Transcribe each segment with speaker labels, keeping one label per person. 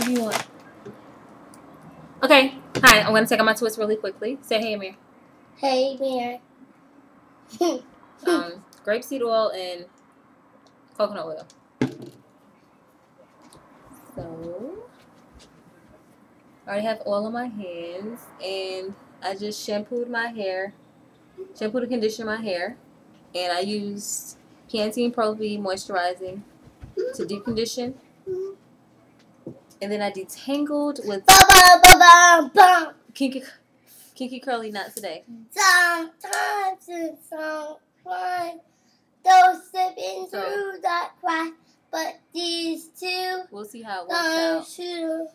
Speaker 1: What do you want? Okay. Hi. I'm gonna take out my twist really quickly. Say hey, Ameer.
Speaker 2: Hey, Mary.
Speaker 1: Um, grapeseed oil and coconut oil. So I already have oil on my hands, and I just shampooed my hair, shampooed and conditioned my hair, and I used Pantene Pro V moisturizing to deep condition. And then I detangled with
Speaker 2: Ba ba ba ba ba.
Speaker 1: Kinky, Kinky Curly Knot Today.
Speaker 2: Sometimes it's someone those slipping
Speaker 1: So-
Speaker 2: through that crack, but these two
Speaker 1: We'll see how it works out.
Speaker 2: shoot.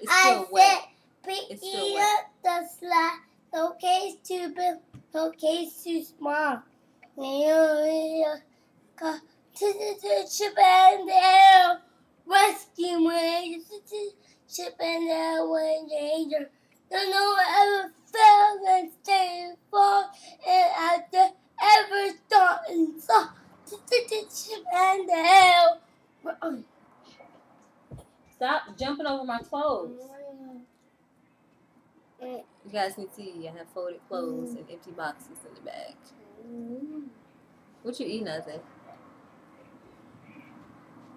Speaker 1: It's
Speaker 2: I
Speaker 1: still wet.
Speaker 2: said,
Speaker 1: It's still wet.
Speaker 2: up the slack. No case too big, no case too small. Chip and Dale, rescue me. Chip and Dale when danger. Don't know ever fell and stay fall, and just ever thought and saw. Chip and Dale.
Speaker 1: Stop jumping over my clothes. You guys can see I have folded clothes and empty boxes in the bag. What you eating, Isaiah?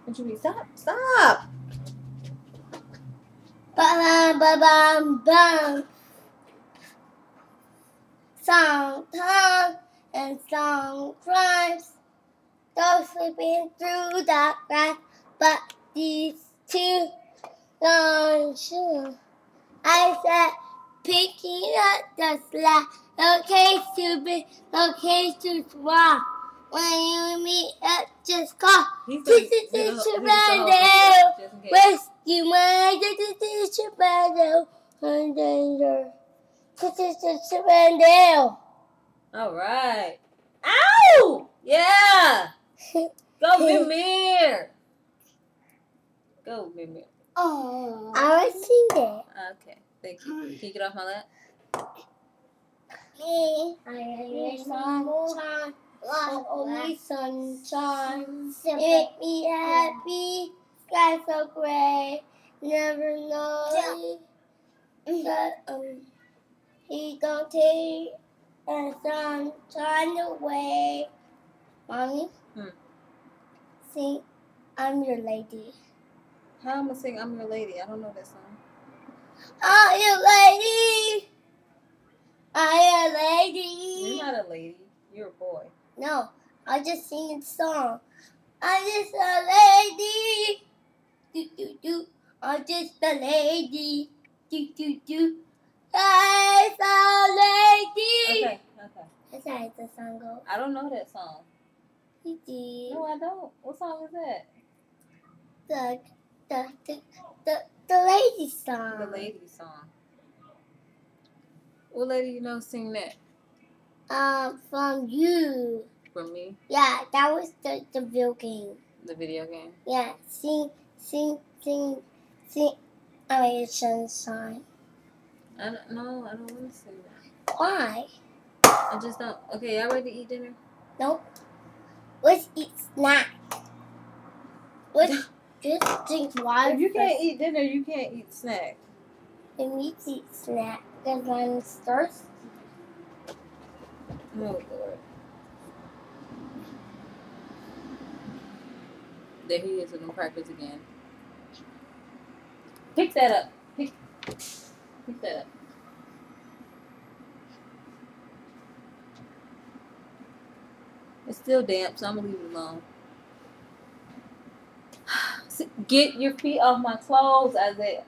Speaker 1: You eat? Stop! Stop!
Speaker 2: Ba ba ba ba. Sometimes and sometimes those slipping through the crack, but these two don't shoot. I said, picking up the slack. Okay, stupid. Okay, too small. When you meet up, just call. This is
Speaker 1: he's
Speaker 2: the
Speaker 1: gonna- he's gonna
Speaker 2: Shabandale.
Speaker 1: hold it, just in.
Speaker 2: Rescue my this Shabandale. And danger. This is the Shabandale.
Speaker 1: All right. Ow! Yeah! Go, Mimir! Go, Mimir.
Speaker 2: Oh. I was sing that.
Speaker 1: Okay, thank you. Can you get off my lap?
Speaker 2: Hey, I am sunshine. Like only sunshine. You make me happy. Sky so gray. Never know that um, he don't take the sunshine away. Mommy,
Speaker 1: Hmm.
Speaker 2: sing I'm your lady.
Speaker 1: How am I sing I'm Your Lady? I don't know that song.
Speaker 2: I'm your lady. I'm your lady.
Speaker 1: You're not a lady. You're a boy.
Speaker 2: No, I just sing a song. I'm just a lady. Do do do. I'm just a lady. Do do do. I'm a lady.
Speaker 1: Okay, okay.
Speaker 2: That's how the song goes.
Speaker 1: I don't know that song.
Speaker 2: You did.
Speaker 1: No, I don't. What song is that?
Speaker 2: The the the the, the lady song.
Speaker 1: The lady song. What lady you know sing that?
Speaker 2: Um, from you.
Speaker 1: From me,
Speaker 2: Yeah, that was the the video game.
Speaker 1: the video game.
Speaker 2: Yeah, sing, sing, sing, sing. I mean, sunshine.
Speaker 1: I don't know. I don't want to sing that.
Speaker 2: Why?
Speaker 1: I just don't. Okay, y'all ready to eat dinner?
Speaker 2: Nope. Let's eat snack. Let's just drink water.
Speaker 1: If you can't eat dinner, you can't eat snack.
Speaker 2: Then we eat snack because I'm thirsty.
Speaker 1: Oh Lord. There he is with them crackers again. Pick that up. Pick, pick that up. It's still damp, so I'm gonna leave it alone. Get your feet off my clothes, Isaiah.